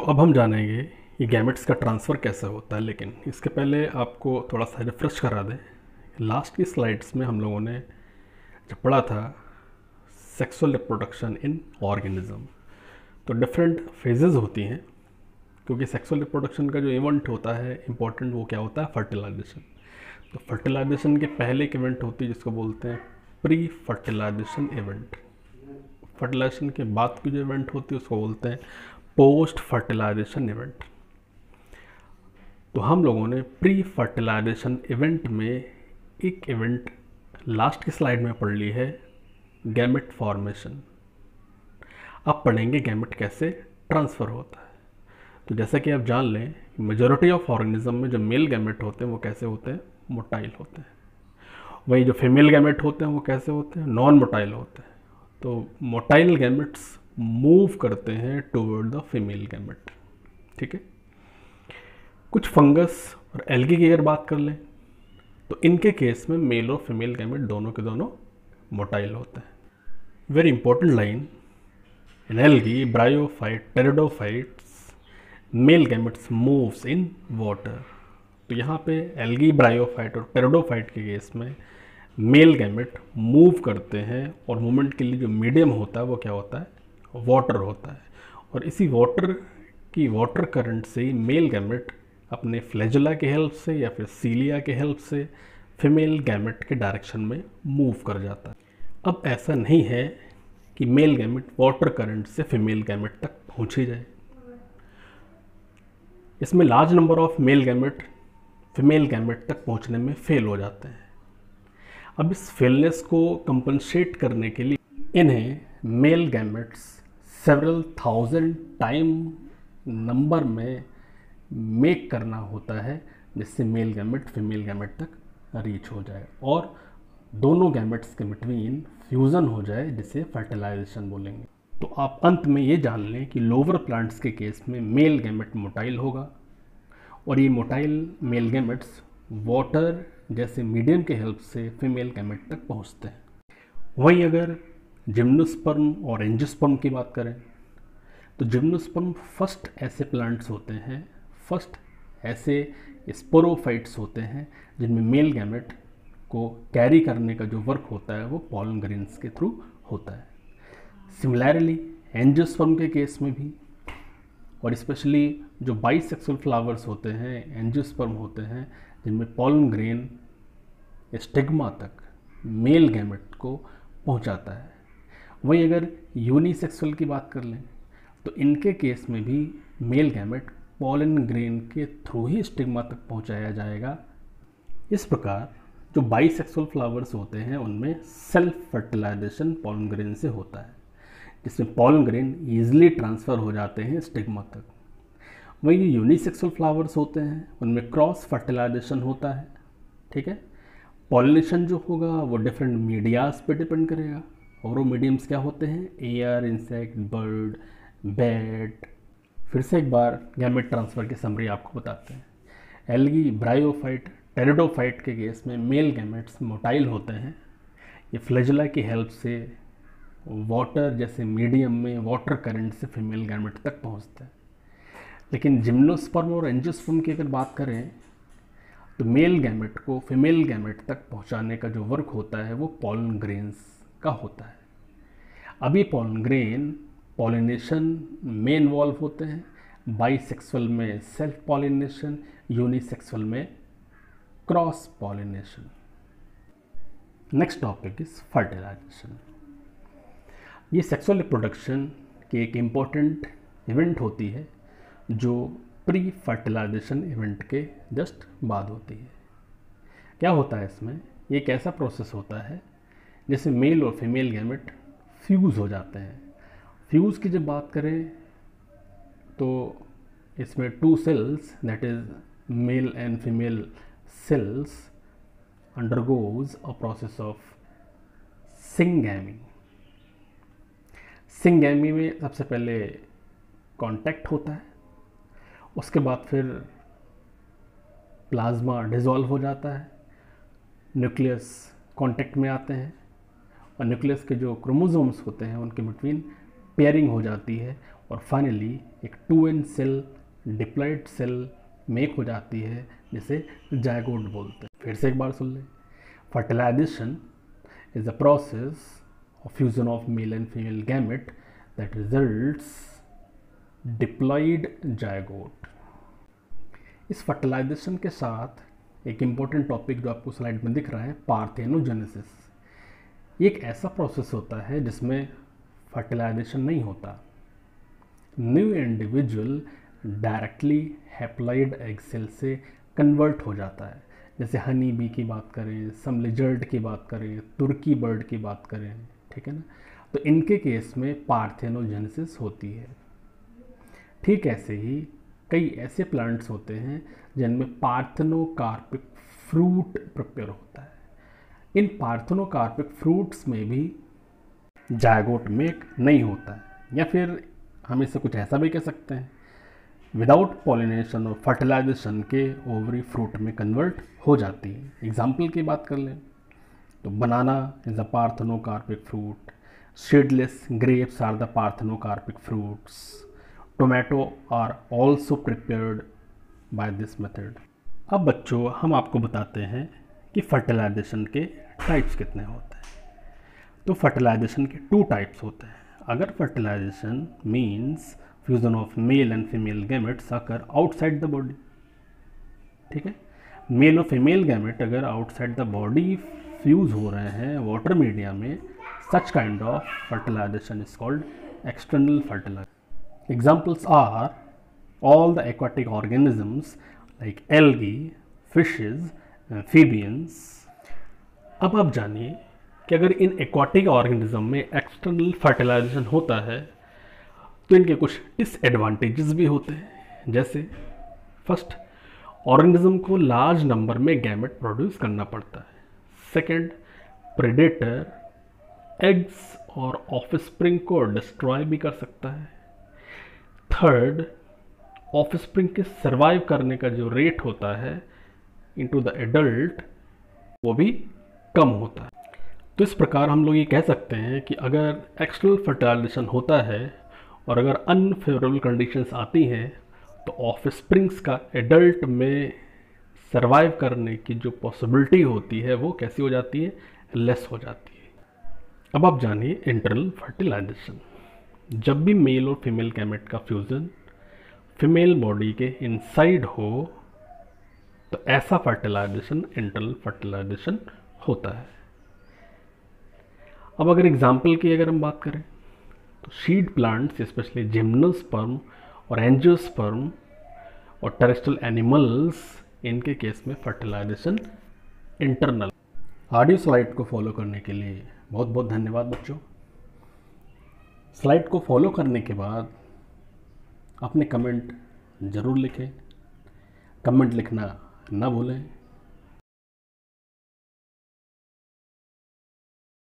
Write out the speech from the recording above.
अब हम जानेंगे ये गैमेट्स का ट्रांसफ़र कैसे होता है, लेकिन इसके पहले आपको थोड़ा सा रिफ्रेश करा दें। लास्ट की स्लाइड्स में हम लोगों ने जब पढ़ा था सेक्सुअल रिप्रोडक्शन इन ऑर्गेनिज्म तो डिफरेंट फेजेस होती हैं, क्योंकि सेक्सुअल रिप्रोडक्शन का जो इवेंट होता है इंपॉर्टेंट वो क्या होता है? फर्टिलाइजेशन तो फर्टिलाइजेशन के पहले एक इवेंट होती है, जिसको बोलते हैं प्री फर्टिलाइजेशन इवेंट फर्टिलाइजेशन के बाद की जो इवेंट होती है, उसको बोलते हैं पोस्ट फर्टिलाइजेशन इवेंट तो हम लोगों ने प्री फर्टिलाइजेशन इवेंट में एक इवेंट लास्ट की स्लाइड में पढ़ ली है गैमेट फॉर्मेशन अब पढ़ेंगे गैमेट कैसे ट्रांसफ़र होता है। तो जैसा कि आप जान लें मेजोरिटी ऑफ़ ऑर्गेनिज्म में जो मेल गैमेट होते हैं, वो कैसे होते हैं? मोटाइल होते हैं। वहीं जो फीमेल गैमेट होते हैं, वो कैसे होते हैं? नॉन मोटाइल होते हैं। तो मोटाइल गैमेट्स मूव करते हैं टूवर्ड द फीमेल गैमेट ठीक है? कुछ फंगस और एल्गी की अगर बात कर लें तो इनके केस में मेल और फीमेल गैमेट दोनों के दोनों मोटाइल होते हैं। Very important line in algae bryophyte pteridophytes male gametes moves in water तो यहाँ पे एल्गी ब्रायोफाइट और टेरिडोफाइट के केस में मेल गैमेट मूव करते हैं और मूवमेंट के लिए जो मीडियम होता है वो क्या होता है? वाटर होता है। और इसी वाटर की वाटर करंट से मेल गैमेट अपने फ्लैजुला के हेल्प से या फिर सीलिया के हेल्प से फीमेल गैमेट के डायरेक्शन में मूव कर जाता है। अब ऐसा नहीं है कि मेल गैमेट वाटर करंट से फीमेल गैमेट तक पहुँच जाए। इसमें large number of male gamete female gamete तक पहुँचने में फेल हो जाते हैं। अब इस फेलनेस को कंपनसेट करने के लिए इन्हें male gametes several thousand time number में मेक करना होता है, जिससे मेल गैमेट फीमेल गैमेट तक रीच हो जाए। और दोनों गैमेट्स के बिटवीन फ्यूज़न हो जाए, जिसे फर्टिलाइजेशन बोलेंगे। तो आप अंत में ये जान लें कि लोअर प्लांट्स के केस में मेल गैमेट मोटाइल होगा। और ये मोटाइल मेल गैमेट्स वाटर जैसे मीडियम के हेल्प से फीमेल गैमेट तक पहुँचते हैं। वहीं अगर जिम्नोस्पर्म और एंजियोस्पर्म की बात करें तो जिम्नोस्पर्म फ़र्स्ट ऐसे प्लांट्स होते हैं फ़र्स्ट ऐसे स्पोरोफाइट्स होते हैं, जिनमें मेल गैमेट को कैरी करने का जो वर्क होता है, वो पॉलन ग्रेन्स के थ्रू होता है। सिमिलरली एंजियोस्पर्म के केस में भी, और स्पेशली जो बाइसेक्सुअल फ्लावर्स होते हैं एंजियोस्पर्म होते हैं, जिनमें पॉलन ग्रेन स्टिग्मा तक मेल गैमेट को पहुंचाता है। वहीं अगर यूनिसेक्सुअल की बात कर लें तो इनके केस में भी मेल गैमेट पॉलन ग्रेन के थ्रू ही स्टिग्मा तक पहुँचाया जाएगा। इस प्रकार जो बाईसेक्सुअल फ्लावर्स होते हैं, उनमें सेल्फ फर्टिलाइजेशन पॉलन ग्रेन से होता है, जिसमें पॉलन ग्रेन ईजिली ट्रांसफ़र हो जाते हैं स्टिग्मा तक। वहीं जो यूनिसेक्सुअल फ्लावर्स होते हैं, उनमें क्रॉस फर्टिलाइजेशन होता है, ठीक है? पॉलिनेशन जो होगा वो डिफरेंट मीडियाज पे डिपेंड करेगा। और वो मीडियम्स क्या होते हैं? एयर इंसेक्ट बर्ड बैट फिर से एक बार गैमेट ट्रांसफ़र की समरी आपको बताते हैं। एलगी ब्रायोफाइट टेरिडोफाइट के केस में मेल गैमेट्स मोटाइल होते हैं। ये फ्लेजला की हेल्प से वाटर जैसे मीडियम में वाटर करंट से फीमेल गैमेट तक पहुँचते हैं। लेकिन जिम्नोस्पर्म और एंजियोस्पर्म की अगर बात करें तो मेल गैमेट को फीमेल गैमेट तक पहुँचाने का जो वर्क होता है वो पॉलन ग्रेन्स का होता है। अभी पॉलन ग्रेन पॉलिनेशन में इन्वॉल्व होते हैं। बाईसेक्सुअल में सेल्फ पॉलिनेशन यूनिसेक्सुअल में cross pollination next topic is fertilisation ये सेक्सुअल रिप्रोडक्शन की एक इंपॉर्टेंट इवेंट होती है, जो प्री फर्टिलाइजेशन इवेंट के जस्ट बाद होती है। क्या होता है इसमें? एक ऐसा प्रोसेस होता है? जैसे मेल और फीमेल गैमेट फ्यूज़ हो जाते हैं। फ्यूज़ की जब बात करें तो इसमें two cells that is male and female cells undergoes a process of syngamy syngamy में सबसे पहले कांटेक्ट होता है, उसके बाद फिर प्लाज्मा डिज़ोल्व हो जाता है न्यूक्लियस कांटेक्ट में आते हैं। और न्यूक्लियस के जो क्रोमोजोम्स होते हैं, उनके बिटवीन पेयरिंग हो जाती है और फाइनली एक two N cell diploid cell make हो जाती है, जिसे जायगोट बोलते हैं। फिर से एक बार सुन लें। Fertilisation is a process of fusion of male and female gamete that results diploid zygote इस फर्टिलाइजेशन के साथ एक इंपॉर्टेंट टॉपिक जो आपको स्लाइड में दिख रहा है, पार्थेनोजेनेसिस। एक ऐसा प्रोसेस होता है जिसमें फर्टिलाइजेशन नहीं होता। New individual directly haploid egg cell से कन्वर्ट हो जाता है। जैसे हनी बी की बात करें सम लिजर्ड की बात करें तुर्की बर्ड की बात करें, ठीक है ना? तो इनके केस में पार्थेनोजेनेसिस होती है। ठीक ऐसे ही कई ऐसे प्लांट्स होते हैं जिनमें पार्थनोकार्पिक फ्रूट प्रिपेयर होता है। इन पार्थनोकार्पिक फ्रूट्स में भी जायगोट मेक नहीं होता है। या फिर हम इसे कुछ ऐसा भी कह सकते हैं विदाउट पॉलिनेशन और फर्टिलाइजेशन के ओवरी फ्रूट में कन्वर्ट हो जाती है। एग्ज़ाम्पल की बात कर लें तो banana is a parthenocarpic fruit seedless grapes are the parthenocarpic fruits tomato are also prepared by this method अब बच्चों, हम आपको बताते हैं कि फर्टिलाइजेशन के टाइप्स कितने होते हैं? तो फर्टिलाइजेशन के टू टाइप्स होते हैं। अगर fertilisation means fusion of male and female gametes आकर आउटसाइड द बॉडी ठीक है? मेल और फीमेल गैमेट अगर आउटसाइड द बॉडी फ्यूज हो रहे हैं वाटर मीडिया में such kind of fertilisation is called external fertilisation examples are all the aquatic organisms like algae, fishes, amphibians. अब आप जानिए कि अगर इन एक्वाटिक ऑर्गेनिज्म में एक्सटर्नल फर्टिलाइजेशन होता है तो इनके कुछ डिसएडवांटेजेस भी होते हैं। जैसे फ़र्स्ट ऑर्गेनिज्म को लार्ज नंबर में गैमेट प्रोड्यूस करना पड़ता है। सेकंड प्रेडेटर एग्स और ऑफ़ स्प्रिंग को डिस्ट्रॉय भी कर सकता है। थर्ड ऑफ़ स्प्रिंग के सर्वाइव करने का जो रेट होता है इनटू द एडल्ट वो भी कम होता है। तो इस प्रकार हम लोग ये कह सकते हैं कि अगर एक्सटर्नल फर्टिलाइजेशन होता है और अगर अनफेवरेबल कंडीशंस आती हैं तो ऑफ़ स्प्रिंग्स का एडल्ट में सर्वाइव करने की जो पॉसिबिलिटी होती है, वो कैसी हो जाती है? लेस हो जाती है। अब आप जानिए इंटरनल फर्टिलाइजेशन जब भी मेल और फीमेल कैमेट का फ्यूज़न फीमेल बॉडी के इनसाइड हो तो ऐसा फर्टिलाइजेशन इंटरनल फर्टिलाइजेशन होता है। अब अगर एग्ज़ाम्पल की अगर हम बात करें तो सीड प्लांट्स स्पेशली जिम्नोस्पर्म और एंजियोस्पर्म और टेरेस्ट्रल एनिमल्स इनके केस में फर्टिलाइजेशन इंटरनल ऑडियो स्लाइड को फॉलो करने के लिए बहुत बहुत धन्यवाद बच्चों। स्लाइड को फॉलो करने के बाद अपने कमेंट ज़रूर लिखें। कमेंट लिखना ना भूलें।